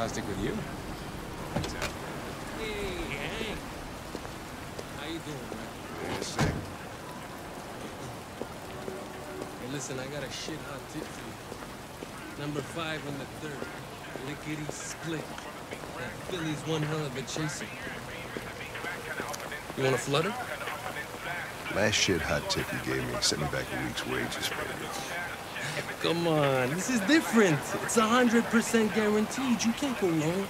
you doing? Shit. Plastic with you? Hey, Hank. How you doing, man? Yeah, sick. Hey, listen, I got a shit hot tip for you. Number five on the third. Lickety split. That filly's one hell of a chaser. You want a flutter? Last shit hot tip you gave me sent me back a week's wages, baby. Come on, this is different. It's a hundred percent guaranteed. You can't go wrong.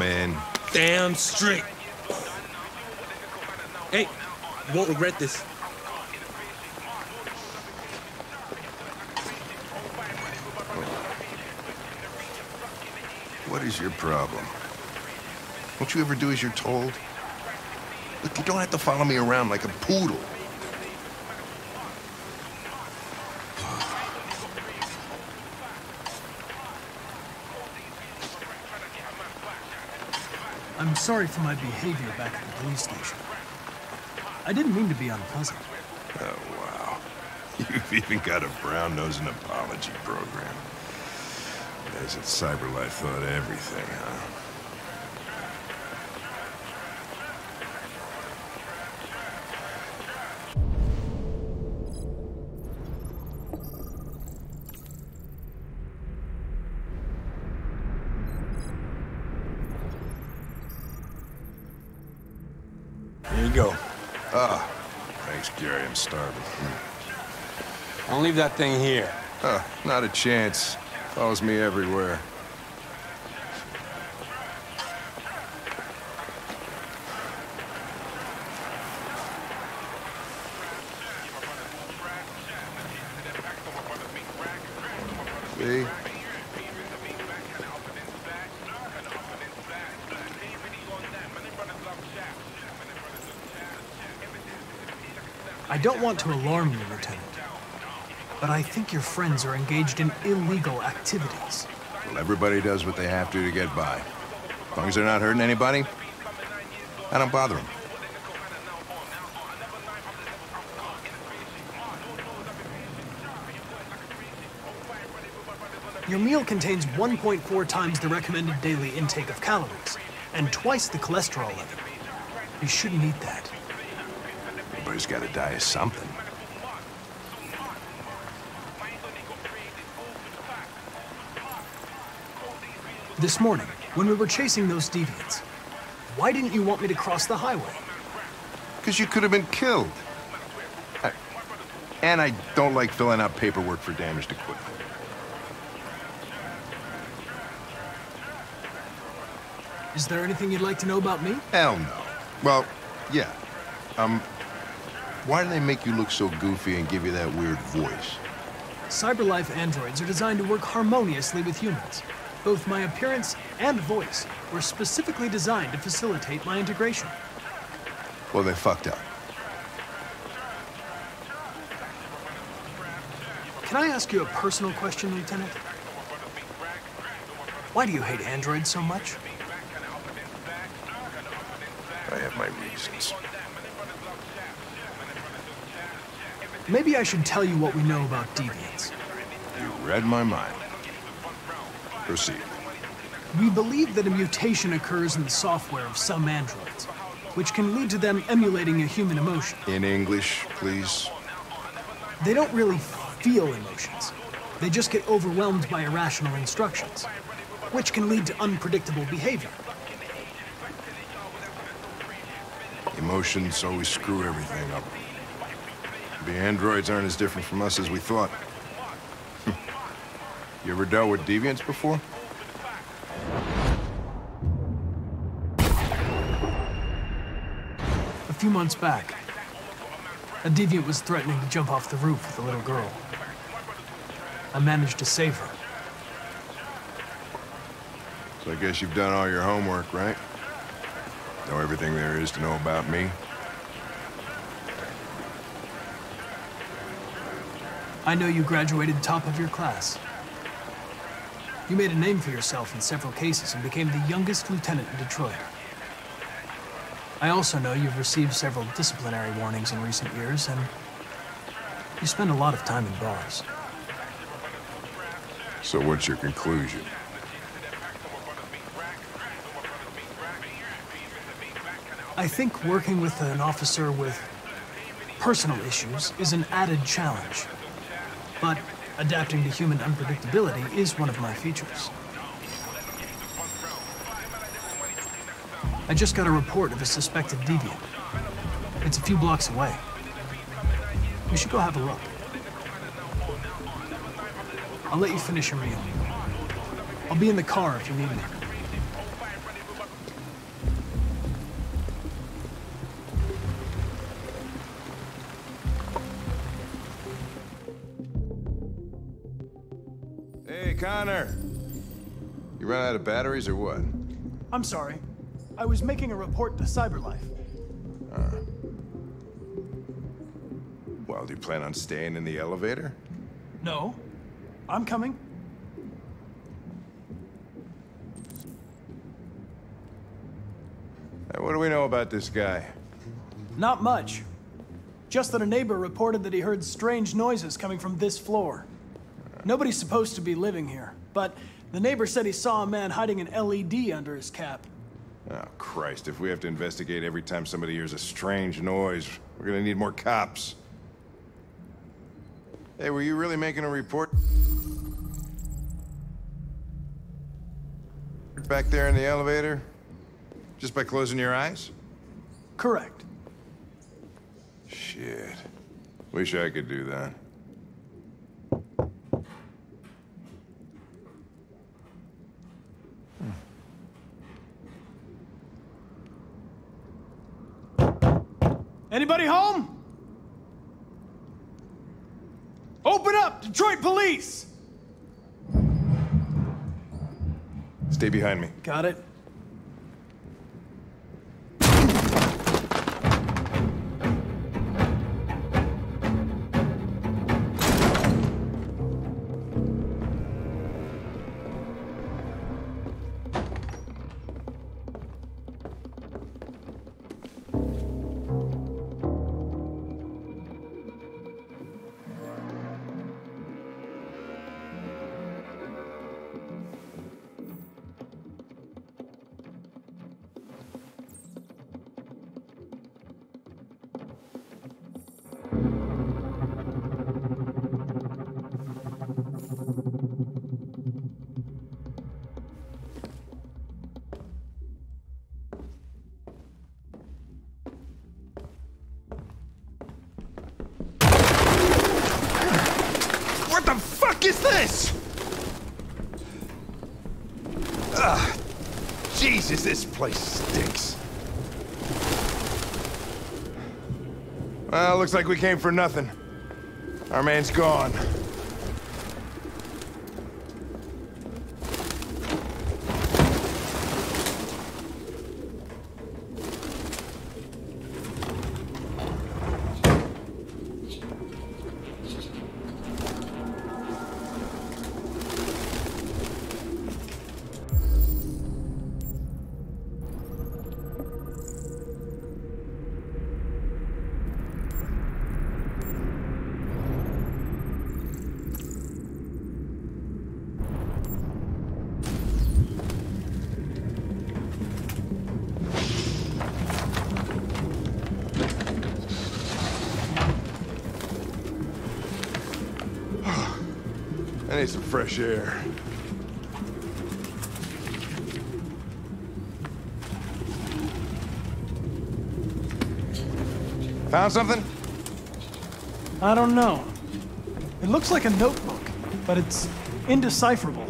Right, Damn straight. Hey, won't regret this. What is your problem? Don't you ever do as you're told? Look, you don't have to follow me around like a poodle. I'm sorry for my behavior back at the police station. I didn't mean to be unpleasant. Oh, wow. You've even got a brown-nosing apology program. As if CyberLife thought everything, huh? Leave that thing here. Huh, not a chance. Follows me everywhere. See? I don't want to alarm you, Lieutenant. But I think your friends are engaged in illegal activities. Well, everybody does what they have to to get by. As long as they're not hurting anybody, I don't bother them. Your meal contains 1.4 times the recommended daily intake of calories, and twice the cholesterol level. You shouldn't eat that. Everybody's got to die of something. This morning, when we were chasing those deviants, why didn't you want me to cross the highway? Because you could have been killed. I- and I don't like filling out paperwork for damaged equipment. Is there anything you'd like to know about me? Hell no. Well, yeah. Um, why do they make you look so goofy and give you that weird voice? CyberLife androids are designed to work harmoniously with humans. Both my appearance and voice were specifically designed to facilitate my integration. Well, they fucked up. Can I ask you a personal question, Lieutenant? Why do you hate androids so much? I have my reasons. Maybe I should tell you what we know about deviants. You read my mind. Proceed. We believe that a mutation occurs in the software of some androids, which can lead to them emulating a human emotion. In English, please. They don't really feel emotions. They just get overwhelmed by irrational instructions, which can lead to unpredictable behavior. Emotions always screw everything up. The androids aren't as different from us as we thought. You ever dealt with deviants before? A few months back, a deviant was threatening to jump off the roof with a little girl. I managed to save her. So I guess you've done all your homework, right? Know everything there is to know about me? I know you graduated top of your class. You made a name for yourself in several cases and became the youngest lieutenant in Detroit. I also know you've received several disciplinary warnings in recent years, and you spend a lot of time in bars. So what's your conclusion? I think working with an officer with personal issues is an added challenge. But adapting to human unpredictability is one of my features. I just got a report of a suspected deviant. It's a few blocks away. We should go have a look. I'll let you finish your meal. I'll be in the car if you need me. Connor! You run out of batteries or what? I'm sorry. I was making a report to CyberLife. Uh. Well, do you plan on staying in the elevator? No. I'm coming. What do we know about this guy? Not much. Just that a neighbor reported that he heard strange noises coming from this floor. Nobody's supposed to be living here, but the neighbor said he saw a man hiding an LED under his cap. Oh, Christ, if we have to investigate every time somebody hears a strange noise, we're gonna need more cops. Hey, were you really making a report? Back there in the elevator? Just by closing your eyes? Correct. Shit. Wish I could do that. Anybody home? Open up, Detroit police! Stay behind me. Got it. Looks like we came for nothing. Our man's gone. I need some fresh air. Found something? I don't know. It looks like a notebook, but it's indecipherable.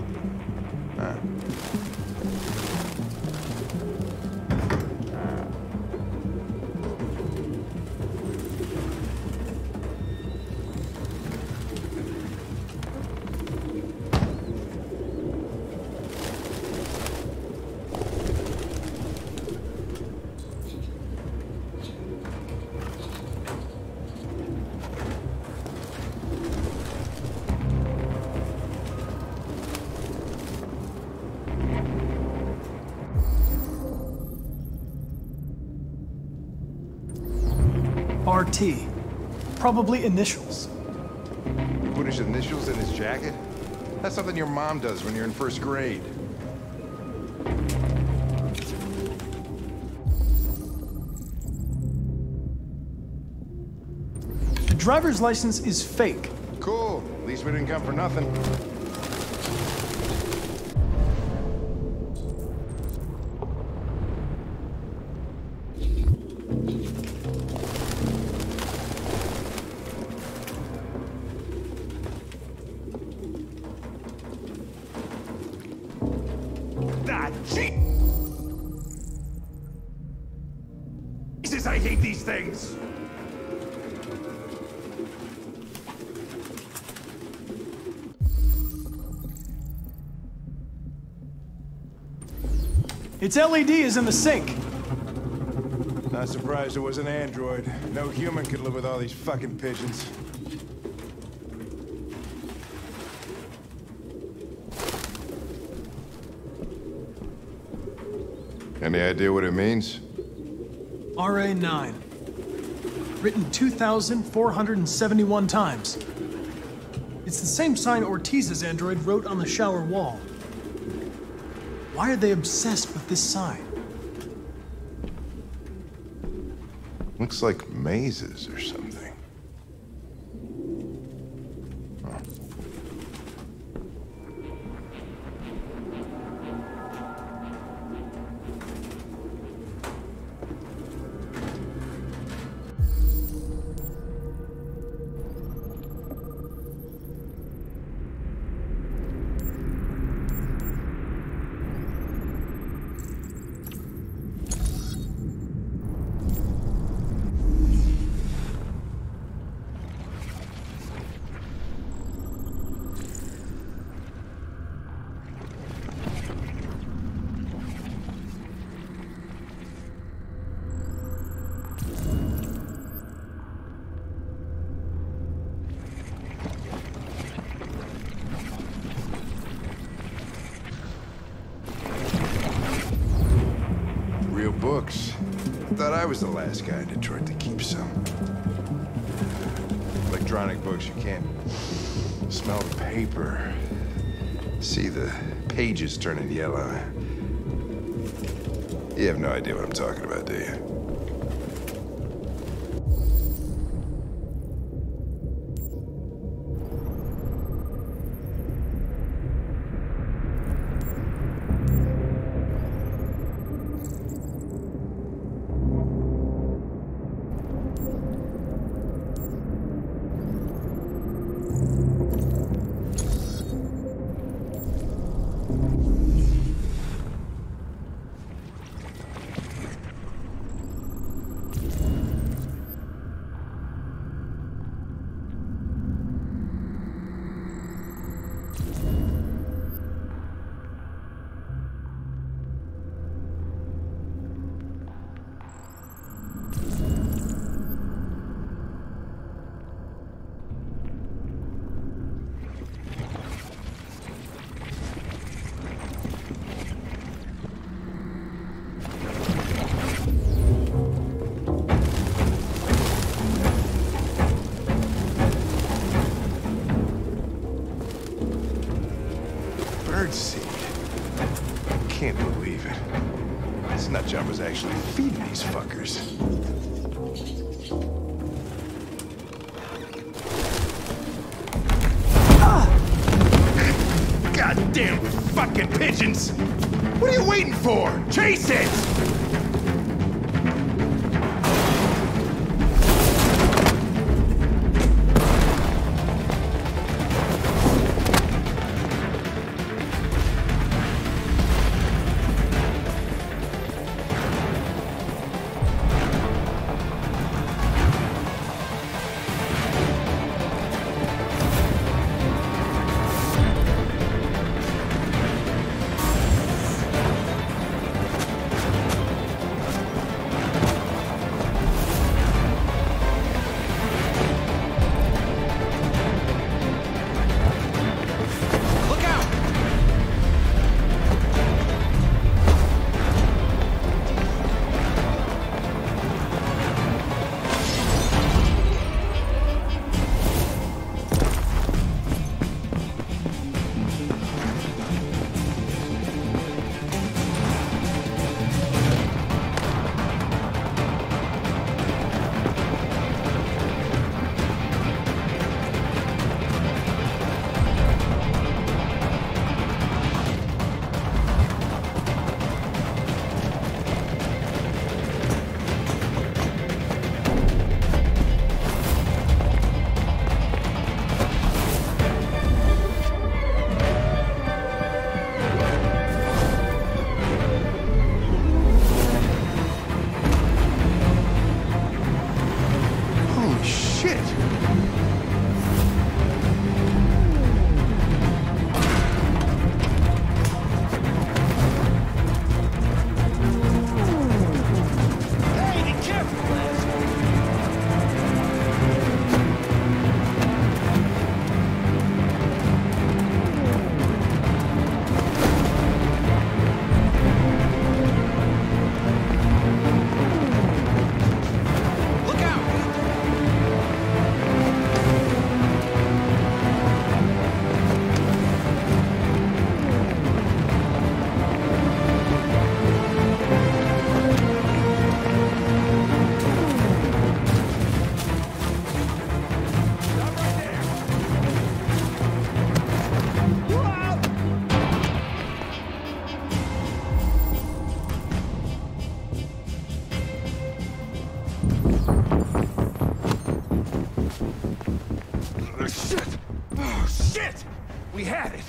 RT. Probably initials. Put his initials in his jacket? That's something your mom does when you're in first grade. The driver's license is fake. Cool. At least we didn't come for nothing. Its LED is in the sink. Not surprised it was an android. No human could live with all these fucking pigeons. Any idea what it means? RA9. Written 2,471 times. It's the same sign Ortiz's android wrote on the shower wall. Why are they obsessed with this sign? Looks like mazes or something. Thought I was the last guy in Detroit to keep some. Electronic books, you can't smell the paper. See the pages turning yellow. You have no idea what I'm talking about, do you? Birdseed. Can't believe it. This nutjob was actually feeding these fuckers. Ah! Goddamn fucking pigeons! What are you waiting for? Chase it! We had it!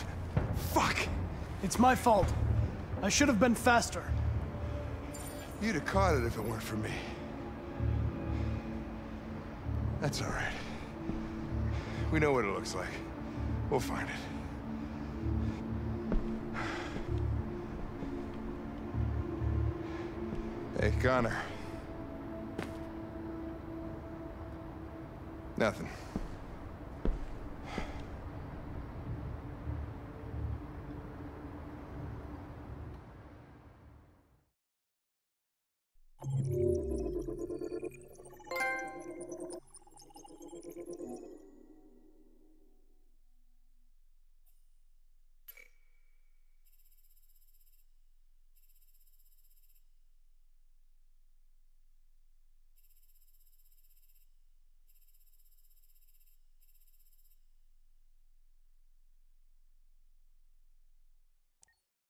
Fuck! It's my fault. I should have been faster. You'd have caught it if it weren't for me. That's all right. We know what it looks like. We'll find it. Hey, Connor. Nothing.